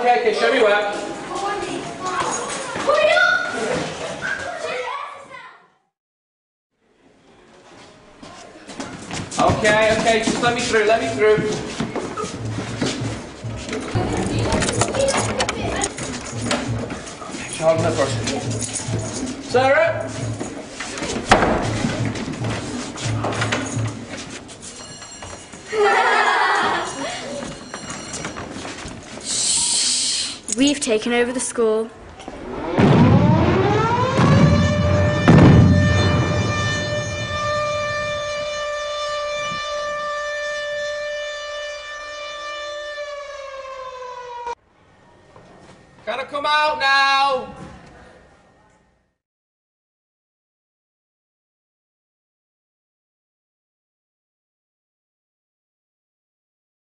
Okay, okay, show me where. Okay, okay, just let me through, let me through. Charles, no problem. Sarah? Sarah? We've taken over the school. Gotta come out now?